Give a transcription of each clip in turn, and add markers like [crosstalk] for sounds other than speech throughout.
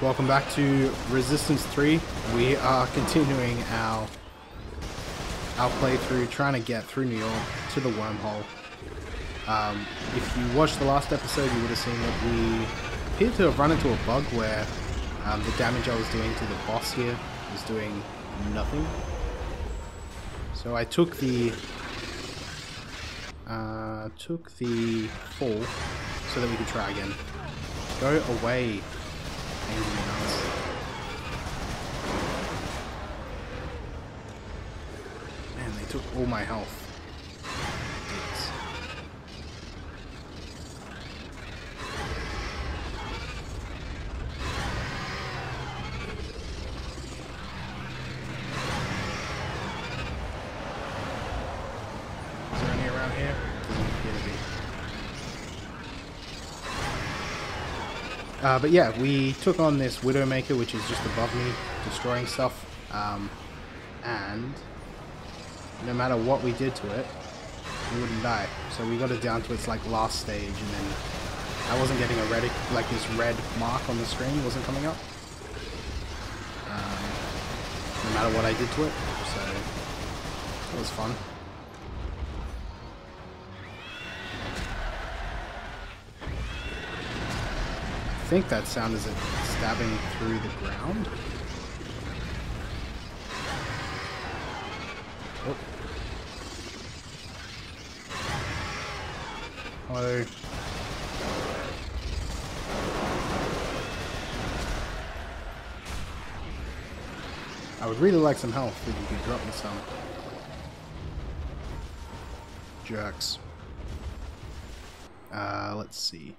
Welcome back to Resistance 3. We are continuing our our playthrough, trying to get through New York to the wormhole. Um, if you watched the last episode, you would have seen that we appeared to have run into a bug where um, the damage I was doing to the boss here was doing nothing. So I took the uh, took the fall so that we could try again. Go away. Man, they took all my health. Dicks. Is there any around here? Doesn't appear to be. Uh, but yeah, we took on this Widowmaker, which is just above me, destroying stuff. Um, and no matter what we did to it, it wouldn't die. So we got it down to its like last stage, and then I wasn't getting a red, like this red mark on the screen wasn't coming up. Um, no matter what I did to it, so it was fun. Think that sound is it stabbing through the ground. Oh. Hello. I would really like some health if you could drop me some. Jerks. Uh, let's see.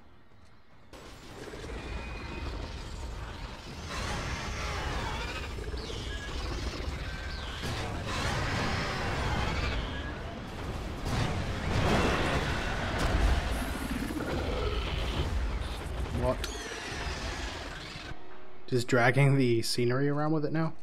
Just dragging the scenery around with it now?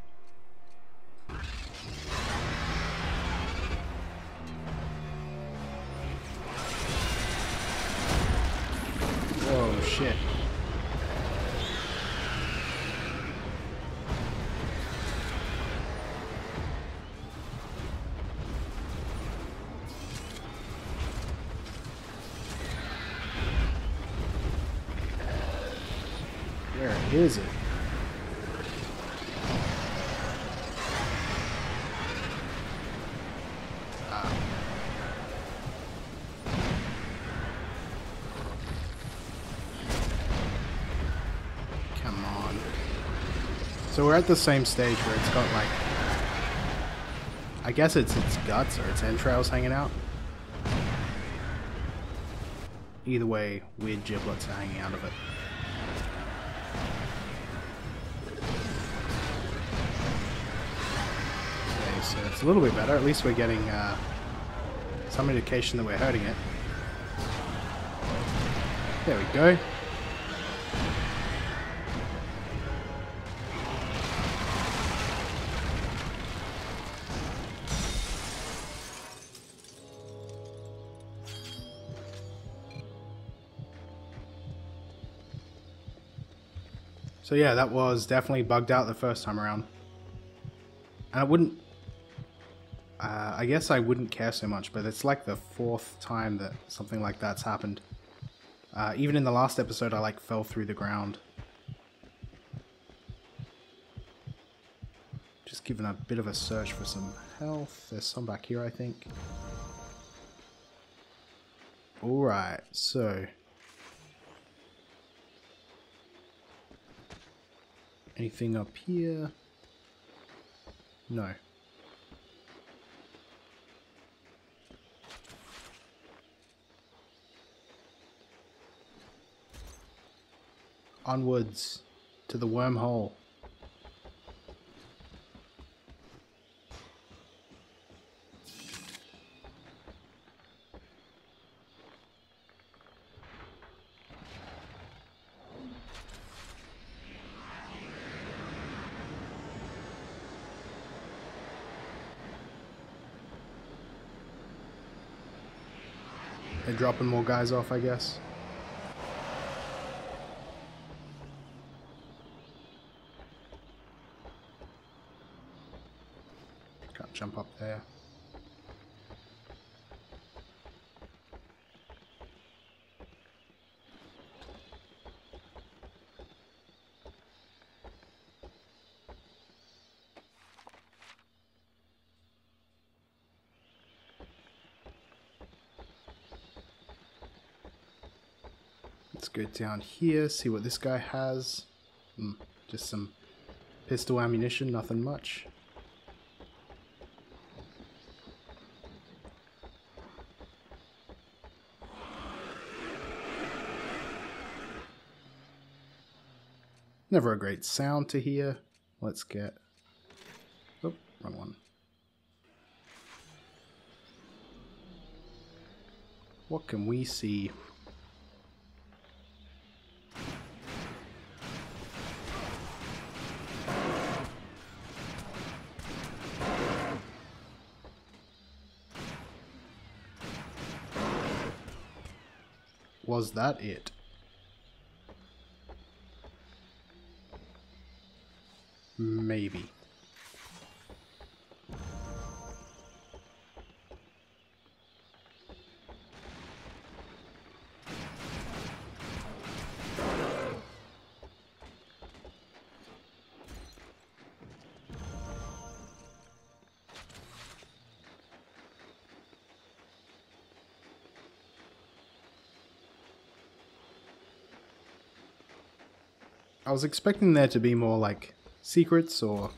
So we're at the same stage where it's got like I guess it's its guts or its entrails hanging out. Either way, weird giblets are hanging out of it. Okay, so it's a little bit better. At least we're getting uh, some indication that we're hurting it. There we go. So yeah, that was definitely bugged out the first time around. And I wouldn't... Uh, I guess I wouldn't care so much, but it's like the fourth time that something like that's happened. Uh, even in the last episode, I like fell through the ground. Just giving a bit of a search for some health. There's some back here, I think. Alright, so... Anything up here? No. Onwards to the wormhole. They're dropping more guys off, I guess. Can't jump up there. Go down here, see what this guy has. Hmm, just some pistol ammunition, nothing much. Never a great sound to hear. Let's get... Oh, wrong one. What can we see? Was that it? Maybe. I was expecting there to be more like secrets or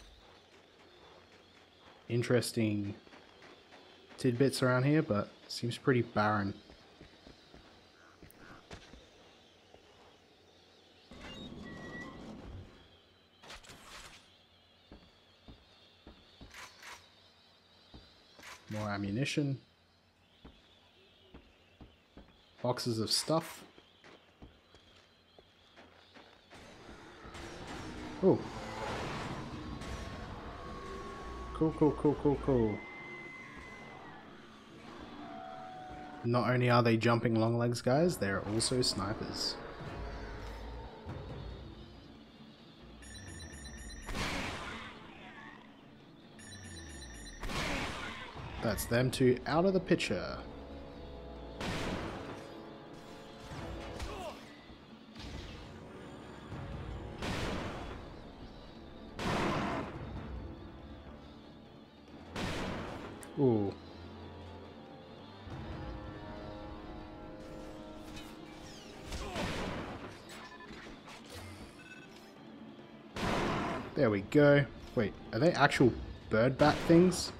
interesting tidbits around here, but seems pretty barren. More ammunition. Boxes of stuff. Oh. Cool, cool, cool, cool, cool. Not only are they jumping long legs guys, they're also snipers. That's them two out of the picture. There we go. Wait, are they actual bird bat things?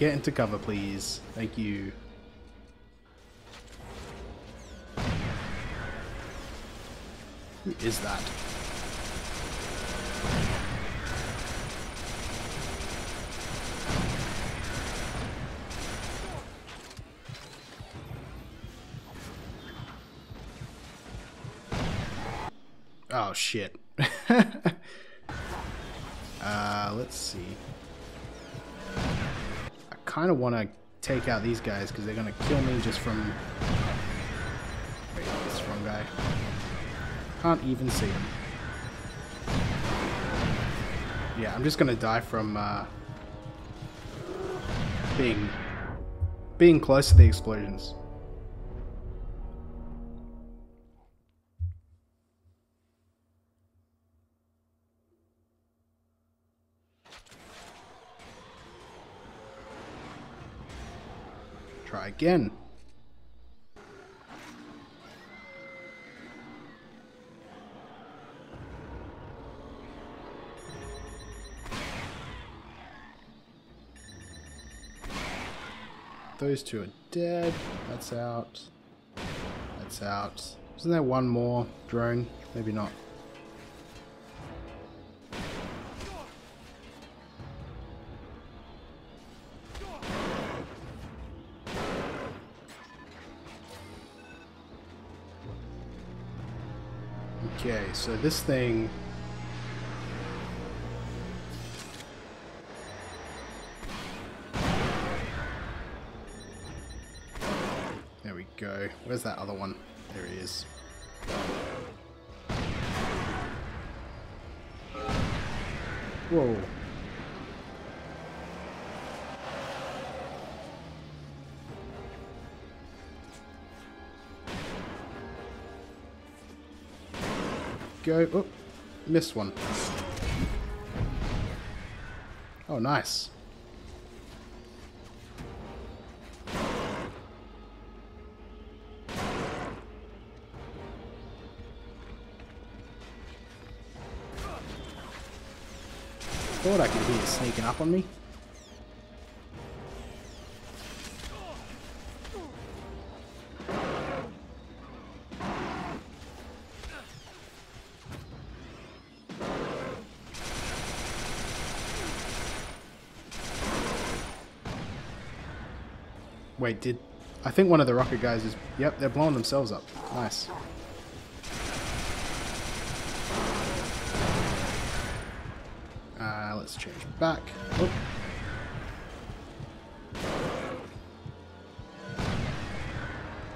Get into cover, please? Thank you. Who is that? Oh, shit. [laughs] uh, let's see kind of want to take out these guys because they're going to kill me just from... Wait, this wrong guy. Can't even see him. Yeah, I'm just going to die from uh, being being close to the explosions. Try again. Those two are dead. That's out. That's out. Isn't there one more drone? Maybe not. So this thing... There we go. Where's that other one? There he is. Whoa. Go. Oh, missed one. Oh, nice. Thought I could hear sneaking up on me. Wait, did... I think one of the rocket guys is... Yep, they're blowing themselves up. Nice. Uh, let's change back.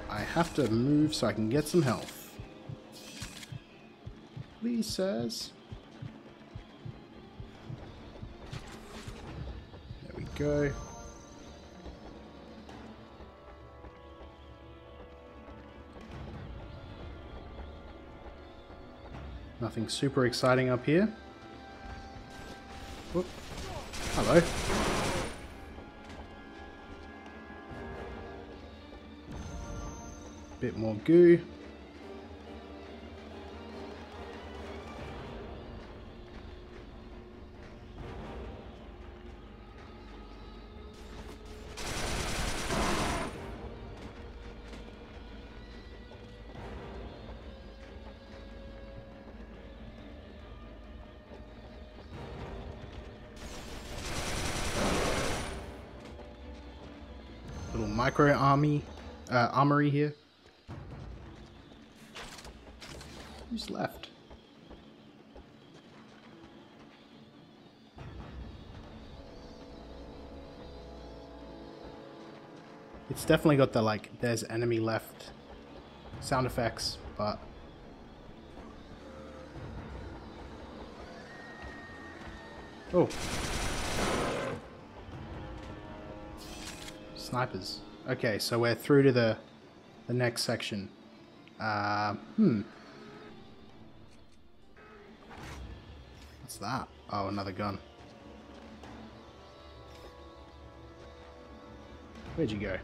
I have to move so I can get some health. Please, sirs. There we go. Nothing super exciting up here. Whoop. Hello. Bit more goo. Army, uh, here. Who's left? It's definitely got the like, there's enemy left sound effects, but Oh. Snipers. Okay, so we're through to the the next section. Uh, hmm. What's that? Oh, another gun. Where'd you go?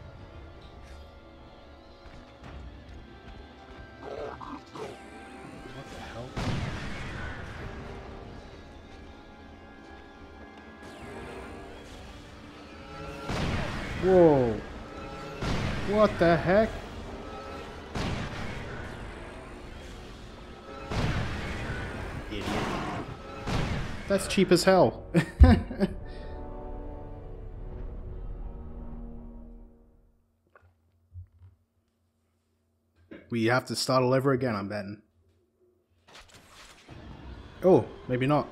The heck? Idiot. That's cheap as hell. [laughs] we have to start all over again, I'm betting. Oh, maybe not.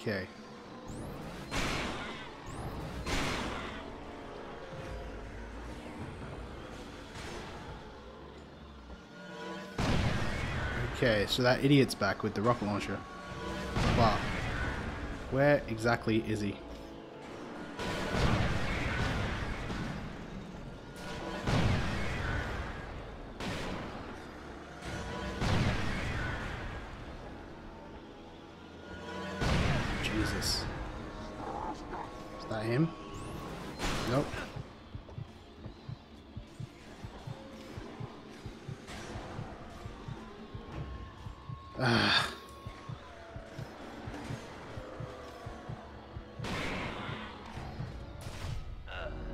Okay. Okay, so that idiot's back with the rocket launcher. Wow. Where exactly is he?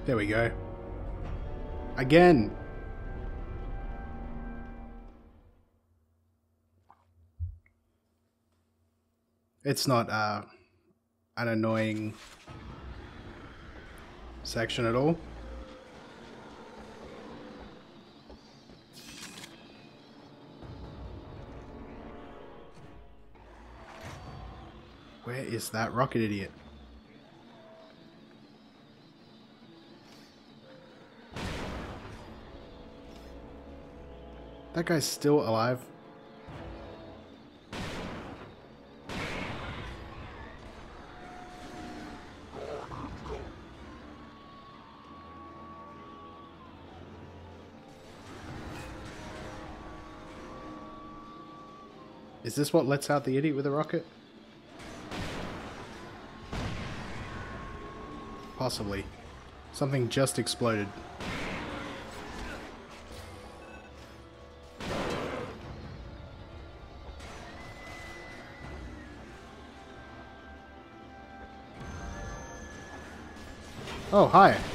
There we go. Again. It's not uh, an annoying section at all. Where is that rocket idiot? That guy's still alive. Is this what lets out the idiot with a rocket? Possibly. Something just exploded. Oh, hi.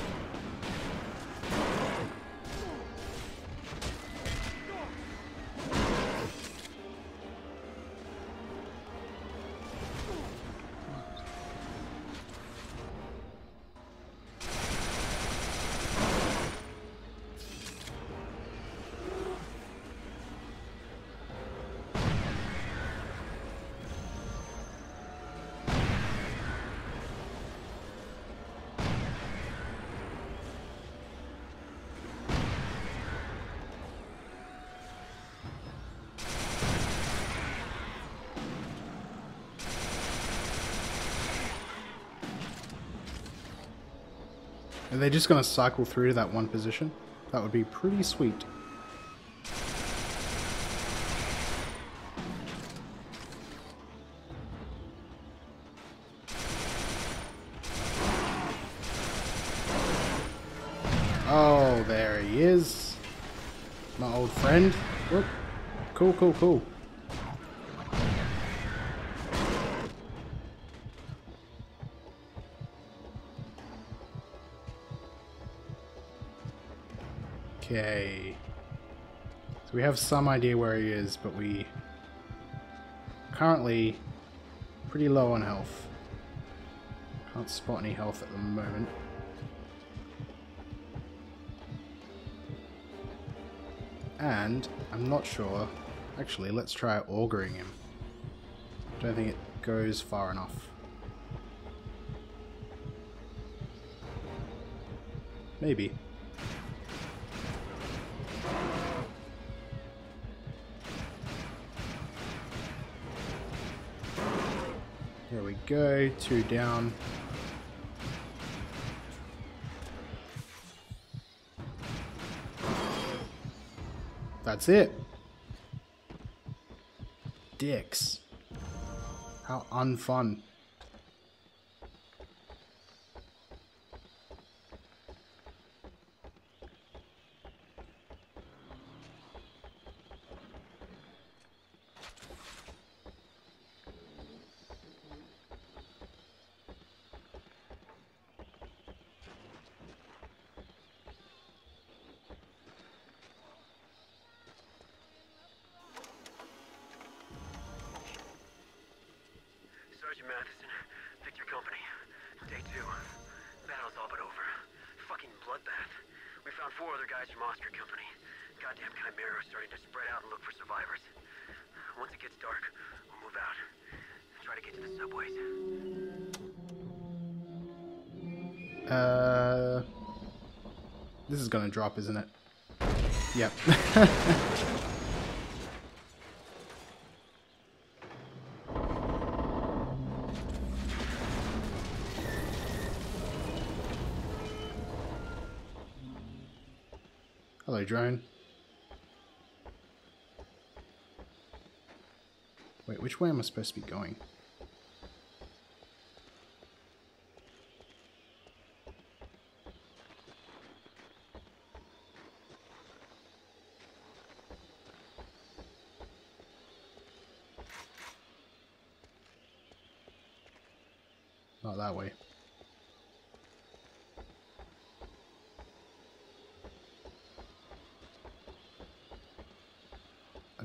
Are they just going to cycle through to that one position? That would be pretty sweet. Oh, there he is. My old friend. Cool, cool, cool. We have some idea where he is, but we currently pretty low on health. Can't spot any health at the moment. And I'm not sure. Actually, let's try augering him. Don't think it goes far enough. Maybe. Go, two down. That's it. Dicks. How unfun. Sergeant Matheson, Victor Company. Day two. Battle's all but over. Fucking bloodbath. We found four other guys from Oscar Company. Goddamn Chimera is starting to spread out and look for survivors. Once it gets dark, we'll move out. Try to get to the subways. Uh, this is gonna drop, isn't it? Yep. [laughs] drone. Wait, which way am I supposed to be going? Not that way.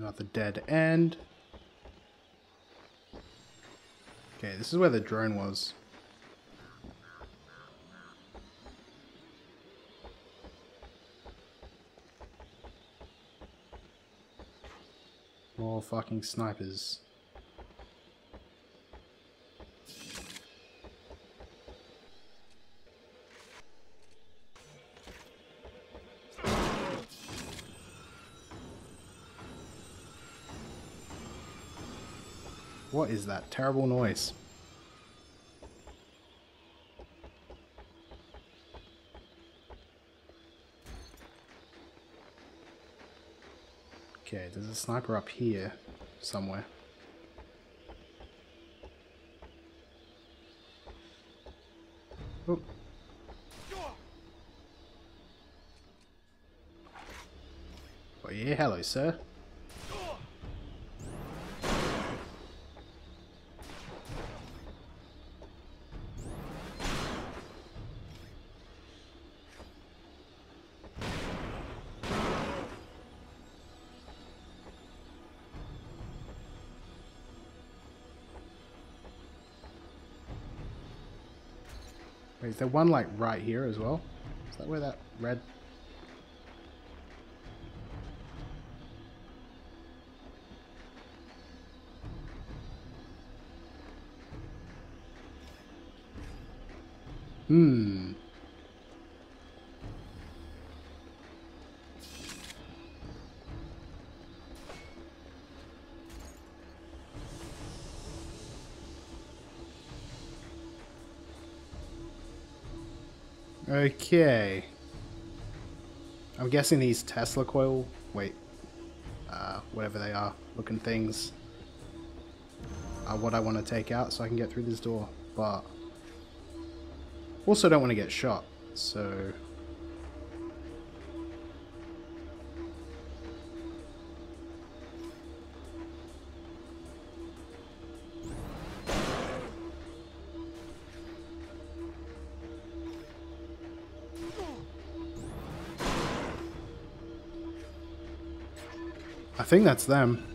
Another dead end. Okay, this is where the drone was. More fucking snipers. What is that terrible noise? Okay, there's a sniper up here somewhere. Oh. Oh yeah, hello sir. Is there one like right here as well? Is that where that red... Hmm. Okay. I'm guessing these Tesla coil, wait, uh, whatever they are, looking things are what I want to take out so I can get through this door. But also don't want to get shot, so... think that's them.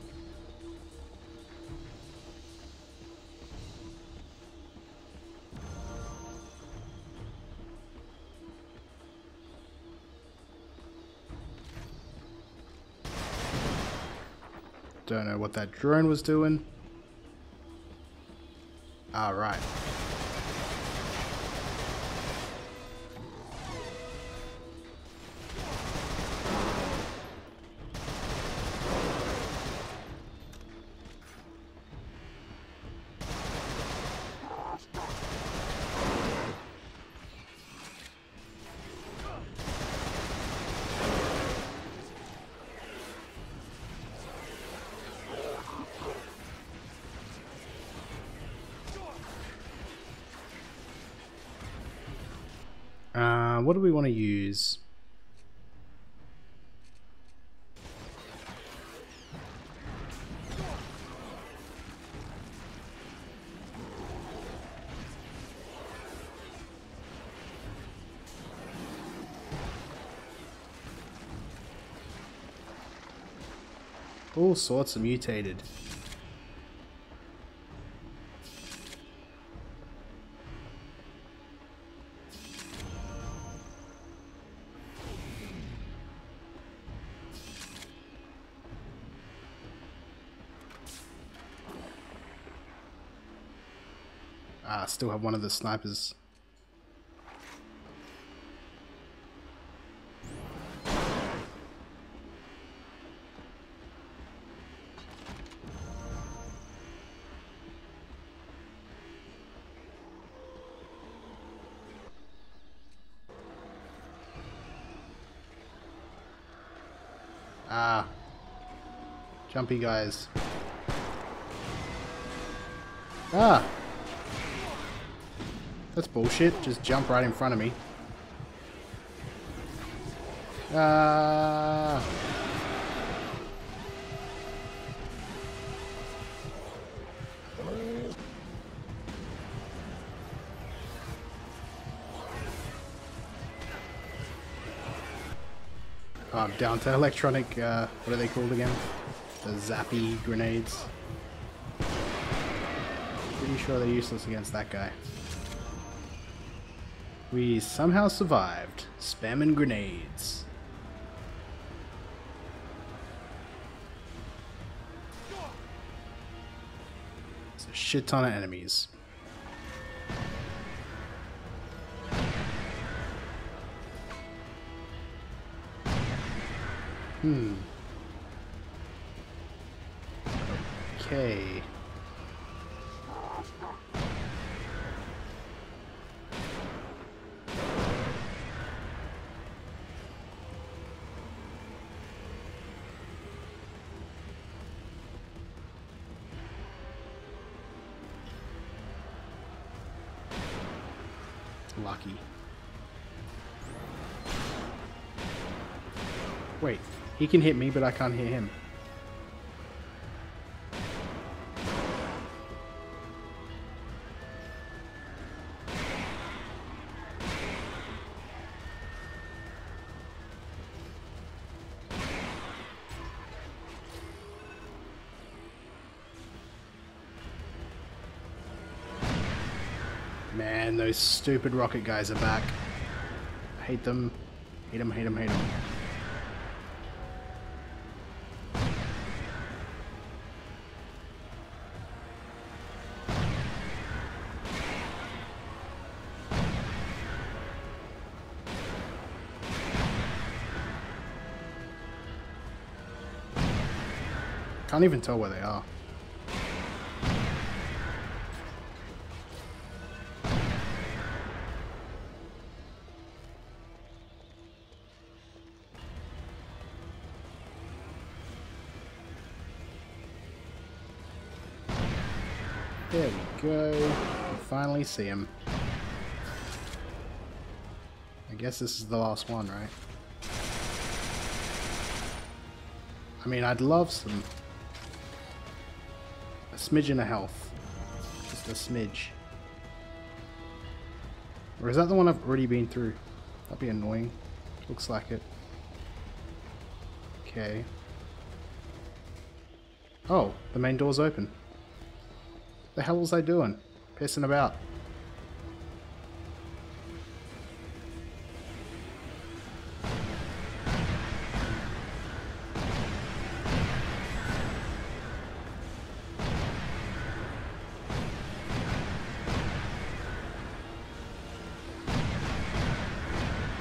Don't know what that drone was doing. Uh, what do we want to use? All sorts of mutated. Ah, still have one of the snipers. Ah. Jumpy guys. Ah! That's bullshit. Just jump right in front of me. Ah. Oh, I'm down to electronic, uh, what are they called again? The zappy grenades. Pretty sure they're useless against that guy. We somehow survived, spamming grenades. It's a shit ton of enemies. Hmm. Okay. Lucky. Wait, he can hit me, but I can't hit him. Man, those stupid rocket guys are back. Hate them. Hate them, hate them, hate them. Can't even tell where they are. There we go. We finally see him. I guess this is the last one, right? I mean, I'd love some... A smidgen of health. Just a smidge. Or is that the one I've already been through? That'd be annoying. Looks like it. Okay. Oh, the main door's open. The hell was I doing? Pissing about.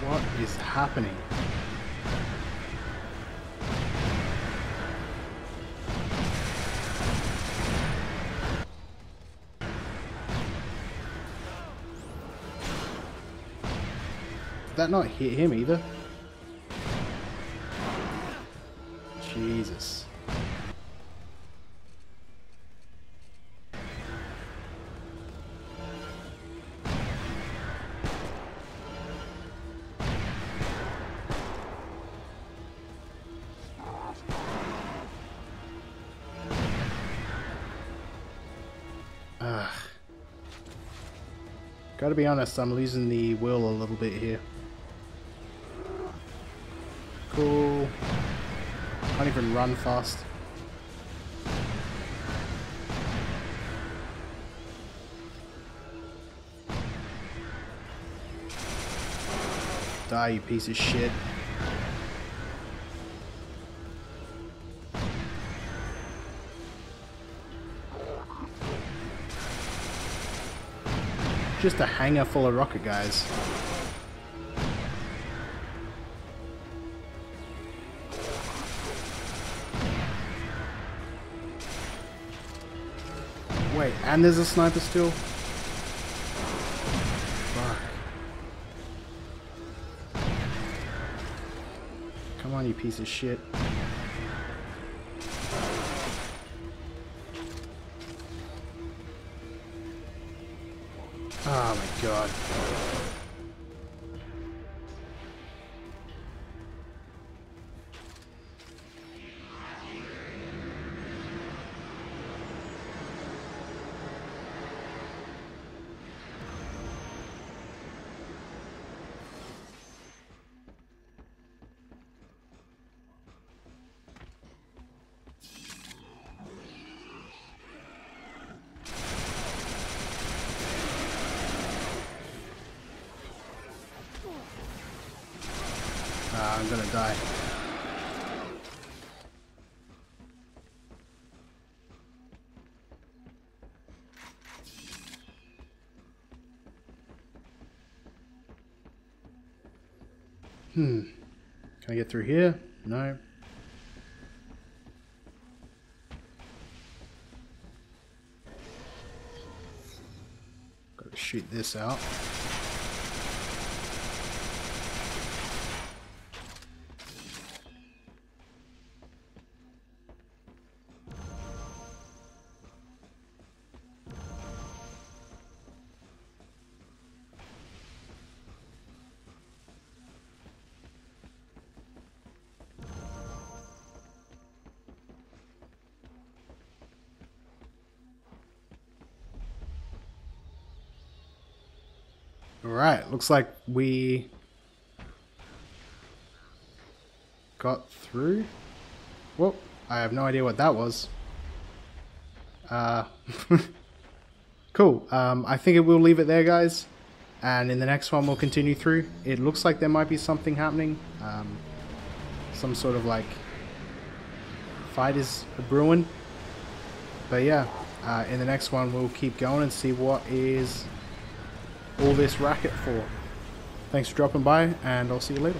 What is happening? That not hit him either? Jesus. Gotta be honest, I'm losing the will a little bit here. Run fast. Die, you piece of shit. Just a hangar full of rocket guys. And there's a sniper still? Fuck. Come on, you piece of shit. I'm gonna die. Hmm. Can I get through here? No. Gotta shoot this out. Alright, looks like we got through. Whoop, I have no idea what that was. Uh, [laughs] cool, um, I think we'll leave it there guys. And in the next one we'll continue through. It looks like there might be something happening. Um, some sort of like fight is brewing. But yeah, uh, in the next one we'll keep going and see what is all this racket for. Thanks for dropping by and I'll see you later.